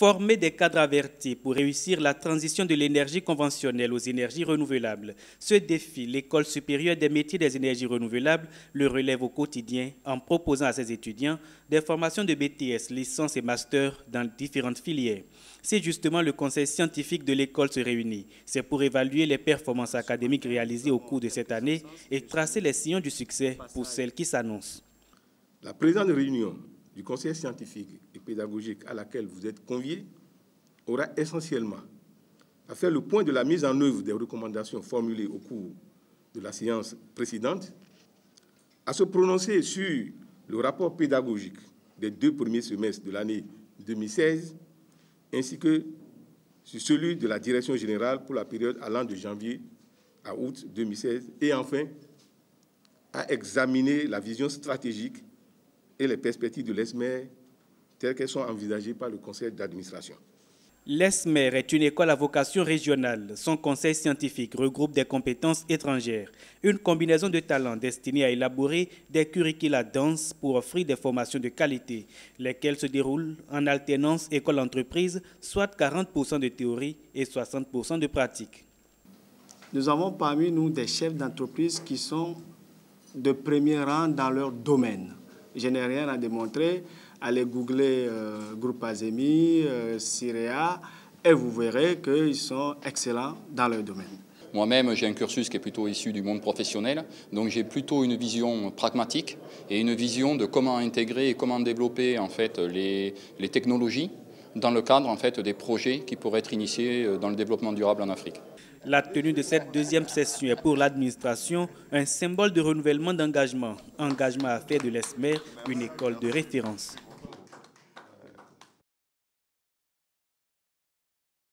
Former des cadres avertis pour réussir la transition de l'énergie conventionnelle aux énergies renouvelables. Ce défi, l'École supérieure des métiers des énergies renouvelables le relève au quotidien en proposant à ses étudiants des formations de BTS, licences et masters dans différentes filières. C'est justement le conseil scientifique de l'école se réunit. C'est pour évaluer les performances académiques réalisées au cours de cette année et tracer les sillons du succès pour celles qui s'annoncent. La présente réunion du conseil scientifique et pédagogique à laquelle vous êtes conviés aura essentiellement à faire le point de la mise en œuvre des recommandations formulées au cours de la séance précédente, à se prononcer sur le rapport pédagogique des deux premiers semestres de l'année 2016, ainsi que sur celui de la direction générale pour la période allant de janvier à août 2016, et enfin à examiner la vision stratégique et les perspectives de l'ESMER telles qu'elles sont envisagées par le conseil d'administration. L'ESMER est une école à vocation régionale. Son conseil scientifique regroupe des compétences étrangères, une combinaison de talents destinés à élaborer des curricula denses pour offrir des formations de qualité, lesquelles se déroulent en alternance école-entreprise, soit 40% de théorie et 60% de pratique. Nous avons parmi nous des chefs d'entreprise qui sont de premier rang dans leur domaine. Je n'ai rien à démontrer. Allez googler euh, Groupe Azemi, euh, et vous verrez qu'ils sont excellents dans leur domaine. Moi-même, j'ai un cursus qui est plutôt issu du monde professionnel, donc j'ai plutôt une vision pragmatique et une vision de comment intégrer et comment développer en fait les, les technologies dans le cadre en fait des projets qui pourraient être initiés euh, dans le développement durable en Afrique. La tenue de cette deuxième session est pour l'administration un symbole de renouvellement d'engagement, engagement à faire de l'ESMER une école de référence.